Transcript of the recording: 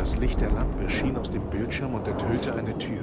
Das Licht der Lampe schien aus dem Bildschirm und enthüllte eine Tür.